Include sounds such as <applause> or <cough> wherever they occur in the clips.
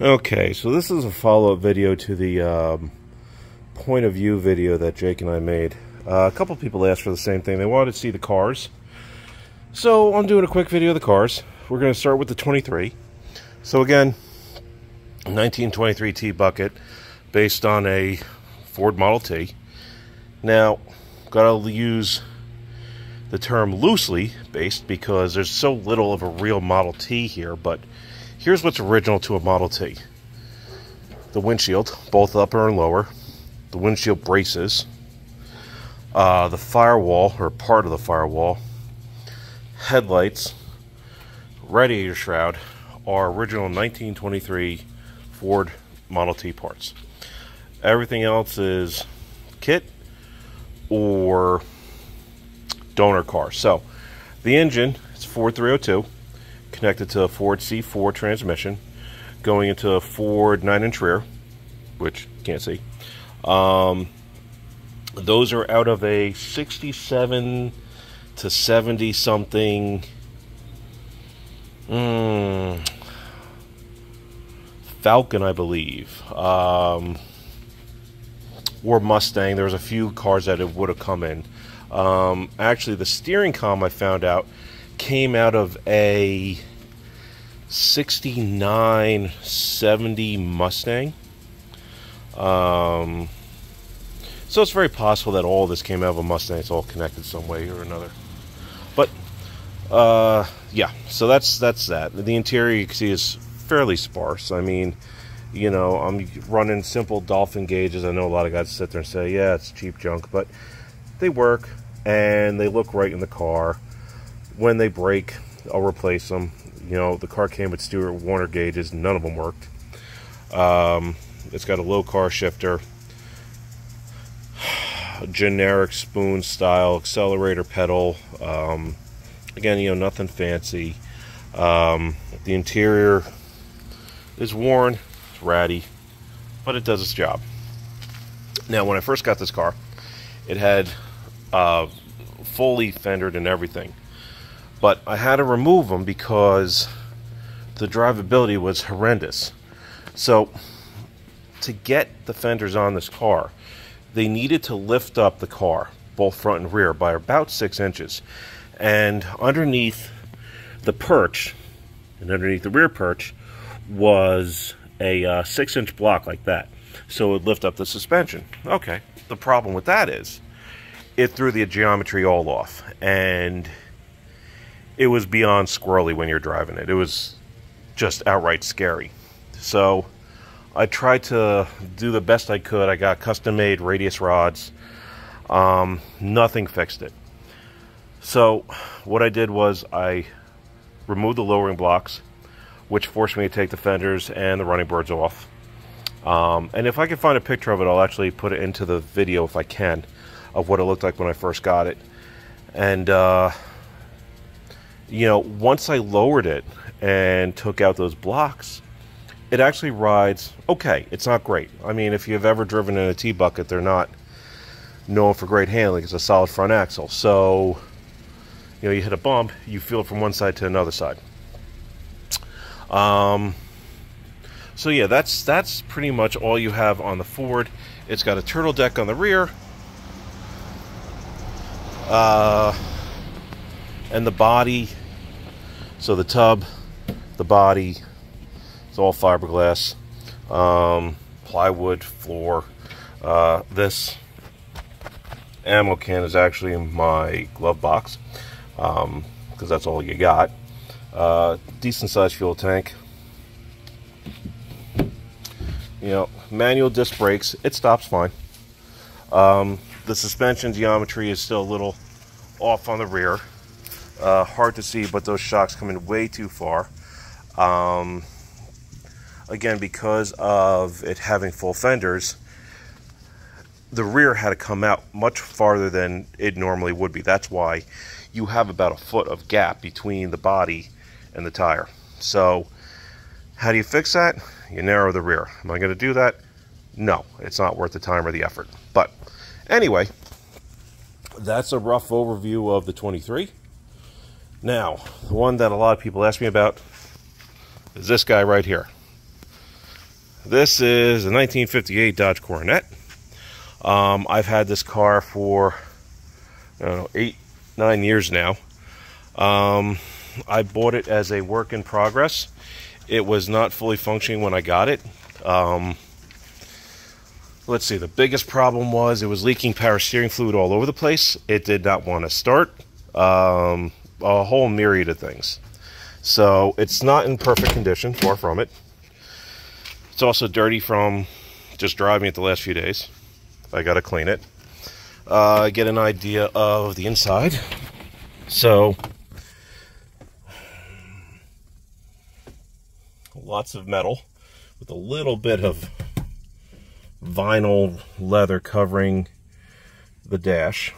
Okay, so this is a follow-up video to the um, point of view video that Jake and I made. Uh, a couple people asked for the same thing. They wanted to see the cars. So I'm doing a quick video of the cars. We're going to start with the 23. So again, 1923 T-Bucket based on a Ford Model T. Now, gotta use the term loosely based because there's so little of a real Model T here, but Here's what's original to a Model T. The windshield, both upper and lower. The windshield braces. Uh, the firewall, or part of the firewall. Headlights. Radiator shroud are original 1923 Ford Model T parts. Everything else is kit or donor car. So, the engine, it's Ford 302 connected to a Ford C4 transmission, going into a Ford 9-inch rear, which can't see. Um, those are out of a 67 to 70 something mm, Falcon, I believe, um, or Mustang. There was a few cars that it would have come in. Um, actually, the steering column I found out came out of a 69 70 Mustang. Um, so it's very possible that all this came out of a Mustang. It's all connected some way or another. But uh, yeah, so that's that's that. The interior you can see is fairly sparse. I mean, you know, I'm running simple dolphin gauges. I know a lot of guys sit there and say, yeah, it's cheap junk, but they work and they look right in the car when they break, I'll replace them. You know, the car came with Stewart Warner gauges, none of them worked. Um, it's got a Lokar shifter, <sighs> generic spoon style accelerator pedal. Um, again, you know, nothing fancy. Um, the interior is worn, it's ratty, but it does its job. Now, when I first got this car, it had uh, fully fendered and everything. But I had to remove them because the drivability was horrendous. So to get the fenders on this car, they needed to lift up the car, both front and rear, by about six inches. And underneath the perch, and underneath the rear perch, was a uh, six inch block like that. So it would lift up the suspension. Okay. The problem with that is it threw the geometry all off. And it was beyond squirrely when you're driving it. It was just outright scary. So I tried to do the best I could. I got custom made radius rods. Um, nothing fixed it. So what I did was I removed the lowering blocks, which forced me to take the fenders and the running boards off. Um, and if I can find a picture of it, I'll actually put it into the video if I can of what it looked like when I first got it. And uh, you know, once I lowered it and took out those blocks, it actually rides okay. It's not great. I mean, if you've ever driven in a T bucket, they're not known for great handling. It's a solid front axle. So, you know, you hit a bump, you feel it from one side to another side. Um, so yeah, that's that's pretty much all you have on the Ford. It's got a turtle deck on the rear. Uh, and the body so the tub, the body, it's all fiberglass, um, plywood floor. Uh, this ammo can is actually in my glove box because um, that's all you got. Uh, decent sized fuel tank. You know, manual disc brakes. It stops fine. Um, the suspension geometry is still a little off on the rear. Uh, hard to see, but those shocks come in way too far. Um, again, because of it having full fenders, the rear had to come out much farther than it normally would be. That's why you have about a foot of gap between the body and the tire. So, how do you fix that? You narrow the rear. Am I going to do that? No, it's not worth the time or the effort. But anyway, that's a rough overview of the 23. Now, the one that a lot of people ask me about is this guy right here. this is a 1958 Dodge Coronet. Um, I've had this car for know, eight, nine years now. Um, I bought it as a work in progress. It was not fully functioning when I got it. Um, let's see, the biggest problem was it was leaking power steering fluid all over the place. It did not want to start. Um, a whole myriad of things. So it's not in perfect condition, far from it. It's also dirty from just driving it the last few days. I got to clean it. Uh, get an idea of the inside. So, lots of metal with a little bit of vinyl leather covering the dash.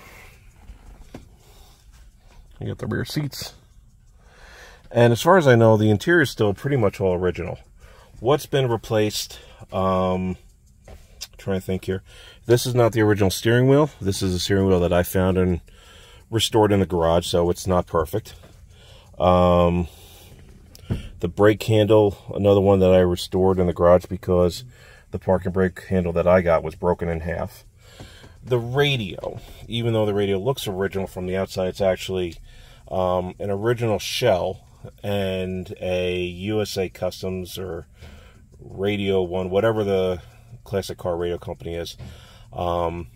You got the rear seats. And as far as I know, the interior is still pretty much all original. What's been replaced, um, trying to think here. This is not the original steering wheel. This is a steering wheel that I found and restored in the garage, so it's not perfect. Um, the brake handle, another one that I restored in the garage because the parking brake handle that I got was broken in half. The radio, even though the radio looks original from the outside, it's actually um, an original shell and a USA Customs or Radio One, whatever the classic car radio company is. Um,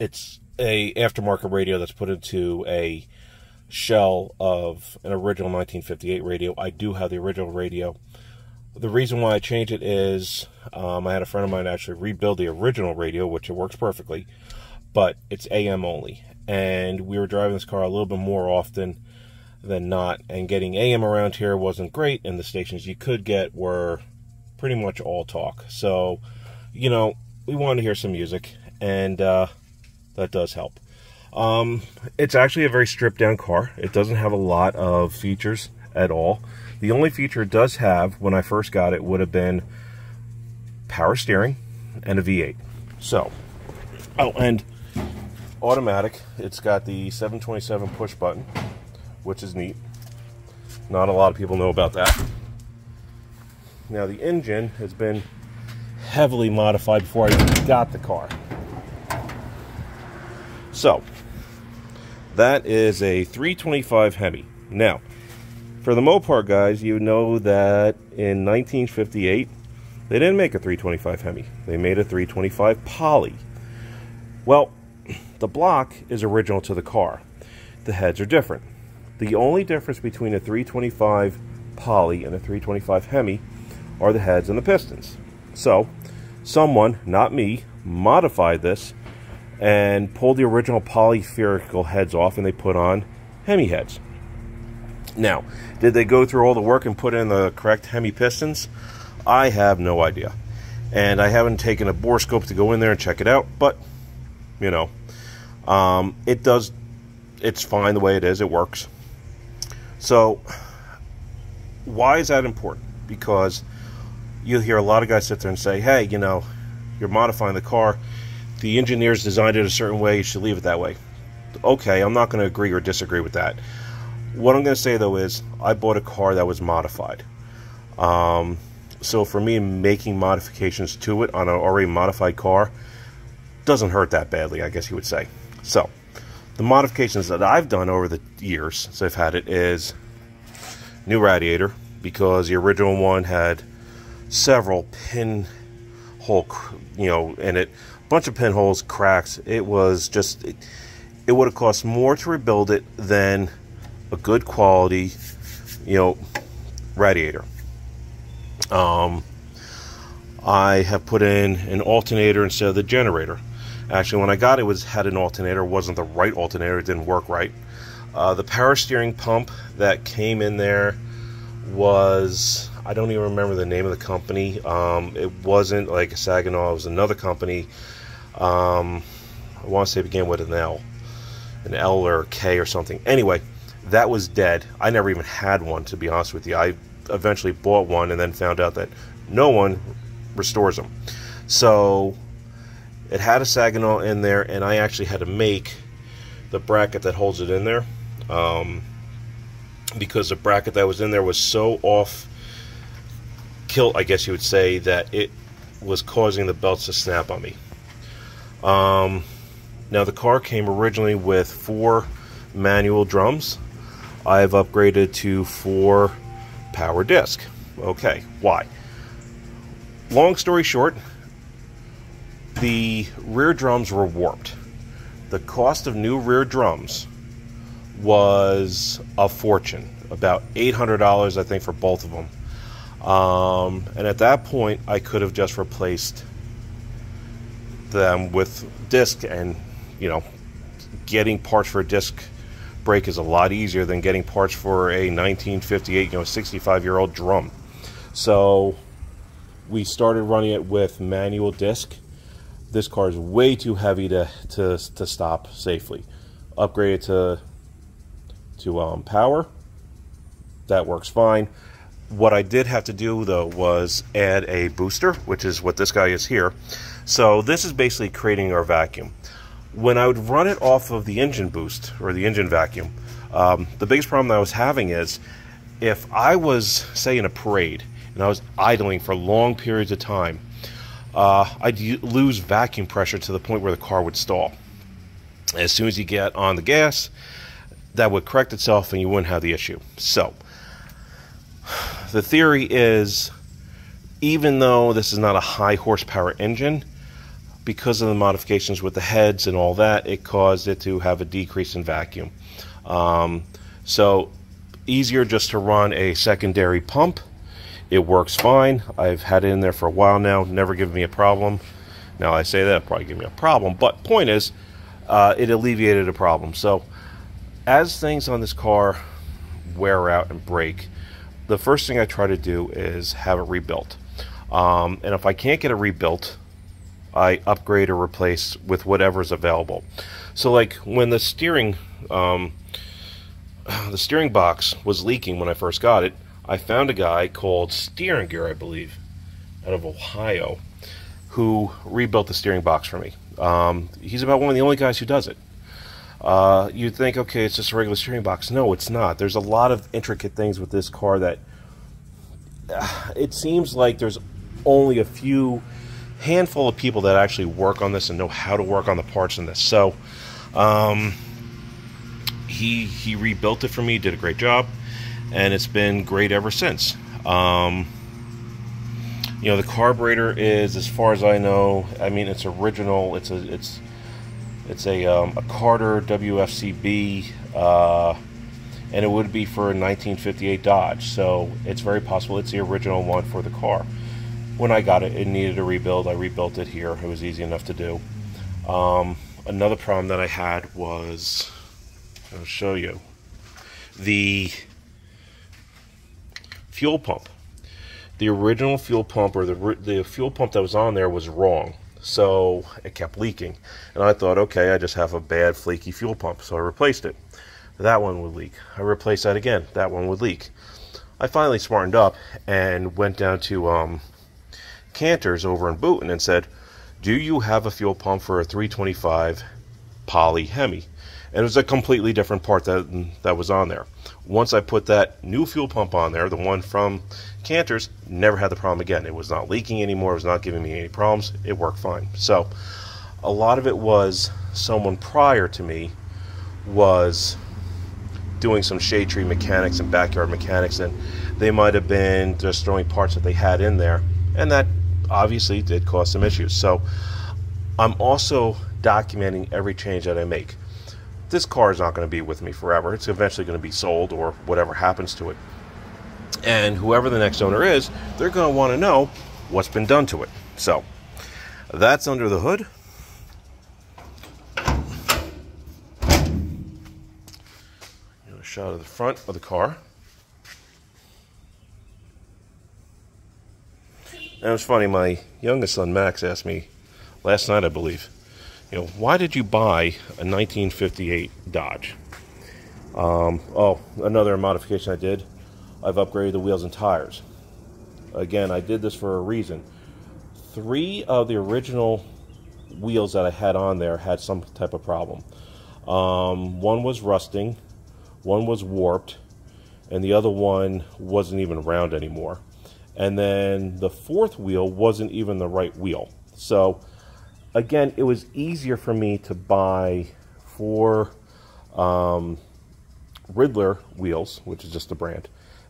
it's a aftermarket radio that's put into a shell of an original 1958 radio. I do have the original radio. The reason why I changed it is um, I had a friend of mine actually rebuild the original radio, which it works perfectly, but it's AM only. And we were driving this car a little bit more often than not, and getting AM around here wasn't great, and the stations you could get were pretty much all talk. So, you know, we wanted to hear some music, and uh, that does help. Um, it's actually a very stripped down car. It doesn't have a lot of features at all. The only feature it does have when I first got it would have been power steering and a V8. So, oh, and automatic. It's got the 727 push button which is neat. Not a lot of people know about that. Now the engine has been heavily modified before I got the car. So, that is a 325 Hemi. Now, for the Mopar guys, you know that in 1958, they didn't make a 325 Hemi. They made a 325 Poly. Well, the block is original to the car. The heads are different. The only difference between a 325 Poly and a 325 Hemi are the heads and the pistons. So, someone, not me, modified this and pulled the original polyspherical heads off and they put on Hemi heads. Now, did they go through all the work and put in the correct Hemi pistons? I have no idea. And I haven't taken a bore scope to go in there and check it out, but, you know, um, it does, it's fine the way it is, it works. So, why is that important? Because you'll hear a lot of guys sit there and say, hey, you know, you're modifying the car. The engineers designed it a certain way, you should leave it that way. Okay, I'm not going to agree or disagree with that. What I'm going to say, though, is I bought a car that was modified. Um, so for me, making modifications to it on an already modified car doesn't hurt that badly, I guess you would say. So, the modifications that I've done over the years since I've had it is new radiator because the original one had several pinhole, you know, in it, a bunch of pinholes, cracks. It was just, it, it would have cost more to rebuild it than a good quality, you know, radiator. Um, I have put in an alternator instead of the generator. Actually, when I got it, was had an alternator. wasn't the right alternator. It didn't work right. Uh, the power steering pump that came in there was I don't even remember the name of the company. Um, it wasn't like Saginaw. It was another company. Um, I want to say it began with an L, an L or K or something. Anyway, that was dead. I never even had one to be honest with you. I eventually bought one and then found out that no one restores them. So it had a Saginaw in there, and I actually had to make the bracket that holds it in there um, because the bracket that was in there was so off kilt, I guess you would say, that it was causing the belts to snap on me. Um, now the car came originally with four manual drums. I've upgraded to four power disc. Okay, why? Long story short, the rear drums were warped. The cost of new rear drums was a fortune, about $800, I think, for both of them. Um, and at that point, I could have just replaced them with disc, and you know, getting parts for a disc brake is a lot easier than getting parts for a 1958, you know, 65 year old drum. So we started running it with manual disc. This car is way too heavy to, to, to stop safely. Upgraded to to um, power. That works fine. What I did have to do though was add a booster, which is what this guy is here. So this is basically creating our vacuum. When I would run it off of the engine boost or the engine vacuum, um, the biggest problem I was having is if I was, say, in a parade and I was idling for long periods of time, uh, I'd lose vacuum pressure to the point where the car would stall. As soon as you get on the gas, that would correct itself and you wouldn't have the issue. So, the theory is even though this is not a high horsepower engine, because of the modifications with the heads and all that, it caused it to have a decrease in vacuum. Um, so, easier just to run a secondary pump. It works fine. I've had it in there for a while now, never given me a problem. Now I say that probably give me a problem, but point is, uh, it alleviated a problem. So, as things on this car wear out and break, the first thing I try to do is have it rebuilt. Um, and if I can't get it rebuilt, I upgrade or replace with whatever is available. So, like when the steering, um, <sighs> the steering box was leaking when I first got it, I found a guy called Steering Gear, I believe, out of Ohio, who rebuilt the steering box for me. Um, he's about one of the only guys who does it. Uh, you'd think, okay, it's just a regular steering box. No, it's not. There's a lot of intricate things with this car that uh, it seems like there's only a few handful of people that actually work on this and know how to work on the parts in this. So, um, he he rebuilt it for me, did a great job, and it's been great ever since. Um, you know, the carburetor is, as far as I know, I mean, it's original. It's a it's it's a, um, a Carter WCFB, uh, and it would be for a 1958 Dodge. So it's very possible it's the original one for the car. When I got it, it needed a rebuild. I rebuilt it here. It was easy enough to do. Um, another problem that I had was, I'll show you, the fuel pump. The original fuel pump, or the, the fuel pump that was on there, was wrong so it kept leaking. And I thought, okay, I just have a bad flaky fuel pump, so I replaced it. That one would leak. I replaced that again. That one would leak. I finally smartened up and went down to um, Kanter's over in Boonton and said, "Do you have a fuel pump for a 325 poly Hemi?" And it was a completely different part that that was on there. Once I put that new fuel pump on there, the one from Kanter's, never had the problem again. It was not leaking anymore. It was not giving me any problems. It worked fine. So, a lot of it was someone prior to me was doing some shade tree mechanics and backyard mechanics, and they might have been just throwing parts that they had in there, and that obviously did cause some issues. So, I'm also documenting every change that I make this car is not going to be with me forever. It's eventually going to be sold or whatever happens to it. And whoever the next owner is, they're going to want to know what's been done to it. So that's under the hood. A shot of the front of the car. And it was funny, my youngest son Max asked me last night, I believe you know, why did you buy a 1958 Dodge? Um, oh, another modification I did, I've upgraded the wheels and tires. Again, I did this for a reason. Three of the original wheels that I had on there had some type of problem. Um, one was rusting, one was warped, and the other one wasn't even round anymore. and then the fourth wheel wasn't even the right wheel. So again, it was easier for me to buy four um, Ridler wheels, which is just a brand,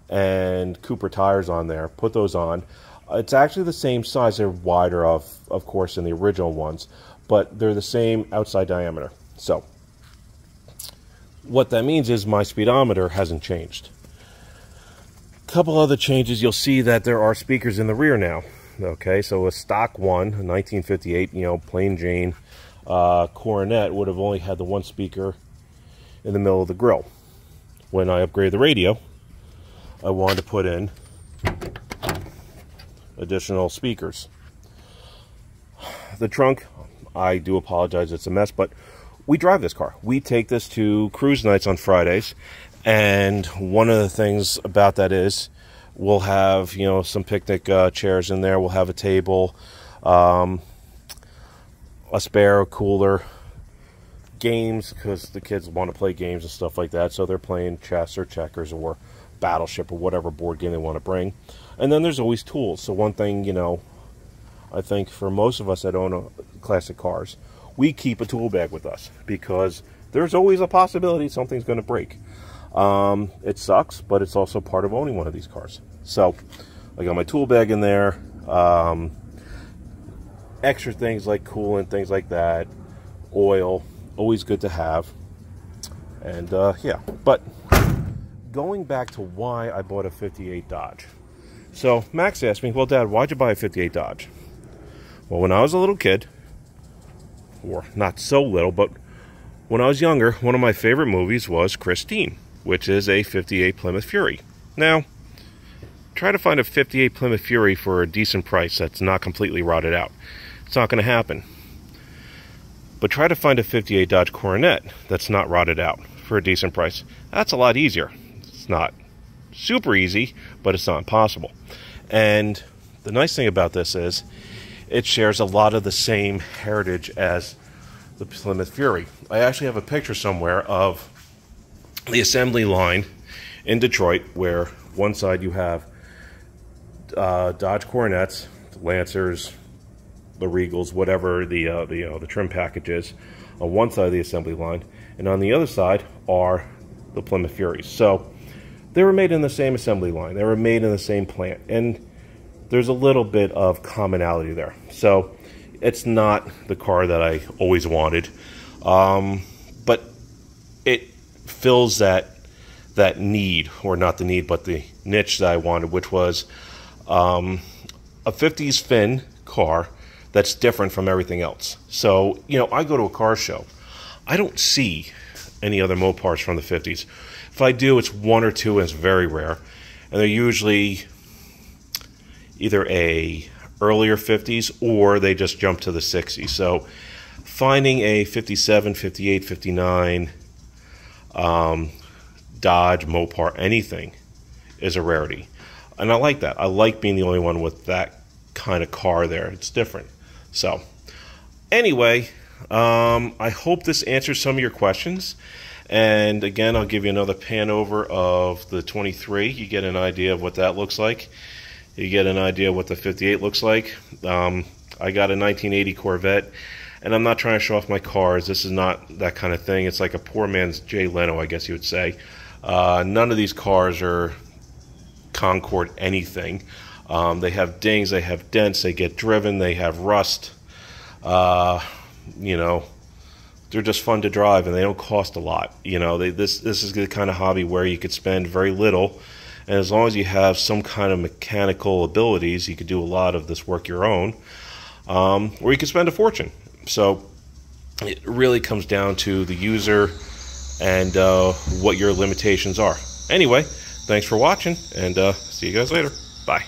and Cooper tires on there. Put those on. It's actually the same size. They're wider, of of course, than the original ones, but they're the same outside diameter. So what that means is my speedometer hasn't changed. A couple other changes, you'll see that there are speakers in the rear now. Okay, so a stock one, 1958, you know, plain Jane uh, Coronet would have only had the one speaker in the middle of the grill. When I upgraded the radio, I wanted to put in additional speakers. The trunk, I do apologize, it's a mess, but we drive this car. We take this to cruise nights on Fridays, and one of the things about that is we'll have you know some picnic uh, chairs in there. We'll have a table, um, a spare cooler, games because the kids want to play games and stuff like that. So they're playing chess or checkers or Battleship or whatever board game they want to bring. And then there's always tools. So one thing you know, I think for most of us that own a, classic cars we keep a tool bag with us because there's always a possibility something's going to break. Um, it sucks, but it's also part of owning one of these cars. So I got my tool bag in there. Um, extra things like coolant, things like that, oil, always good to have. And uh, yeah, but going back to why I bought a 58 Dodge. So Max asked me, well, Dad, why'd you buy a 58 Dodge? Well, when I was a little kid, or not so little, but when I was younger, one of my favorite movies was Christine, which is a 58 Plymouth Fury. Now, try to find a 58 Plymouth Fury for a decent price that's not completely rotted out. It's not going to happen. But try to find a 58 Dodge Coronet that's not rotted out for a decent price. That's a lot easier. It's not super easy, but it's not impossible. And the nice thing about this is it shares a lot of the same heritage as the Plymouth Fury. I actually have a picture somewhere of the assembly line in Detroit, where one side you have uh, Dodge Coronets, Lancers, the Regals, whatever the uh, the, uh, the trim package is, on one side of the assembly line, and on the other side are the Plymouth Furies. So they were made in the same assembly line. They were made in the same plant, and there's a little bit of commonality there. So it's not the car that I always wanted, um, fills that that need, or not the need, but the niche that I wanted, which was um, a 50s fin car that's different from everything else. So you know, I go to a car show, I don't see any other Mopars from the 50s. If I do, it's one or two, and it's very rare, and they're usually either a earlier 50s or they just jump to the 60s. So finding a 57, 58, 59 um, Dodge, Mopar, anything is a rarity. And I like that. I like being the only one with that kind of car there. It's different. So, anyway, um, I hope this answers some of your questions. And again, I'll give you another pan over of the 23. You get an idea of what that looks like you get an idea what the 58 looks like. Um, I got a 1980 Corvette, and I'm not trying to show off my cars. This is not that kind of thing. It's like a poor man's Jay Leno, I guess you would say. Uh, none of these cars are concours anything. Um, they have dings, they have dents, they get driven, they have rust. Uh, you know, they're just fun to drive and they don't cost a lot. You know, they, this this is the kind of hobby where you could spend very little and as long as you have some kind of mechanical abilities, you could do a lot of this work your own, um, or you could spend a fortune. So it really comes down to the user and uh, what your limitations are. Anyway, thanks for watching, and uh, see you guys later. Bye.